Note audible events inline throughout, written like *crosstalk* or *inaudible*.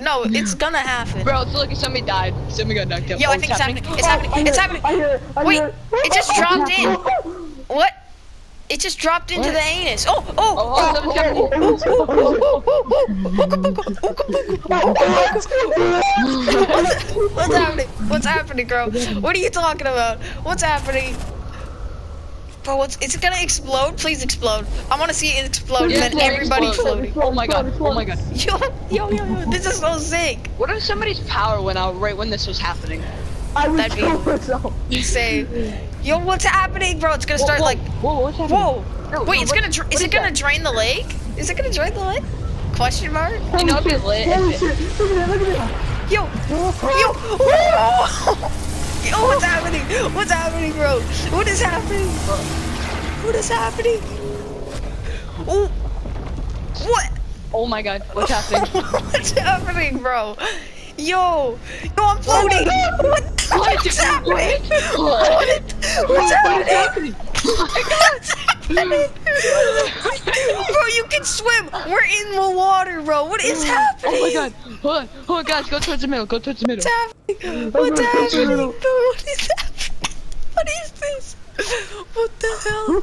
No, it's gonna happen. Bro, it's like somebody died. Somebody got knocked out. Yo, Oh, I think it's happening. It's happening. hear It's it, happening. Hear it, I Wait, it just dropped in. What? It just dropped into What? the anus. Oh, oh, Oh, oh, something's happening. What's happening? What's happening, bro? What are you talking about? What's happening? Bro, what's, is it gonna explode? Please explode. I wanna see it explode Yeah, and then everybody explode. floating. Oh my god, oh my god. *laughs* Yo, yo, yo, yo, this is so sick. What if somebody's power went out right when this was happening? I would That'd be- myself. Say, yo, what's happening, bro? It's gonna start whoa, like, Whoa, what's happening? whoa. No, Wait, no, it's what- gonna, dr- what is it gonna that? drain the lake? Is it gonna drain the lake? Question mark? You know, it'd be lit. Holy shit, look at it, look at Yo, it. yo, *laughs* yo, what's happening? What's happening, bro? What is happening? What is happening? Oh, what? Oh my god, what's happening? *laughs* What's happening, bro? Yo, yo, I'm oh floating. What? What's happening? What? What's happening? What's happening? Bro, you can swim. We're in the water, bro. What is oh happening? Oh, oh my god, hold on, hold on, guys, go towards the middle, go towards the middle. What's happening? What's happening? What is happening? What is this? What the hell?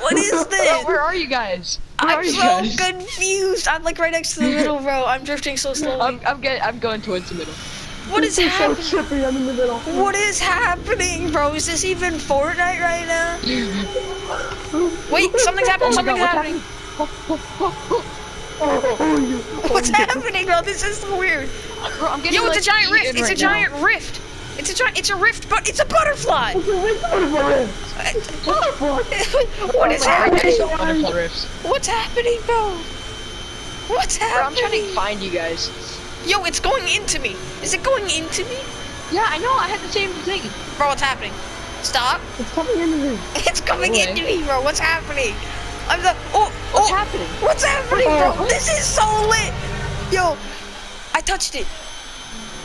What is *laughs* Bro, this? where are you guys? Where I'm you so guys? confused. I'm like right next to the *laughs* middle, bro. I'm drifting so slowly. I'm, I'm getting, I'm going towards the middle. What is This so happening? trippy, I'm in the middle. What is happening, bro? Is this even Fortnite right now? *laughs* Wait, something's happening. Oh Something's god, happening. Oh, you. What's happening, bro? This is weird. Bro, I'm getting Yo, it's like, a giant rift. eaten It's a right giant rift. It's a giant. It's a rift, but it's a butterfly. It's a big butterfly. Butterfly. *laughs* what is happening? saw butterfly rifts. What's happening, bro? What's Bro, I'm trying to find you guys. Yo, it's going into me. Is it going into me? Yeah, I know, I had the same thing. Bro, what's happening? Stop. It's coming into me. *laughs* It's coming Anyway. into me, bro. What's happening? I'm the. Oh, oh, What's oh. happening? What's happening, bro? Oh. This is so lit. Yo, I touched it.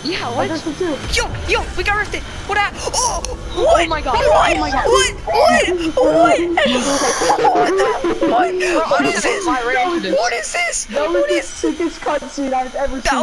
Yeah, I what? got some too. Yo, yo, we got rifted. What happened? Oh, oh, what? my God. What? Oh my God. What? What? What? What? *laughs* the- What? What is this? My this. What is this? That was What the is sickest cutscene I've ever that? seen.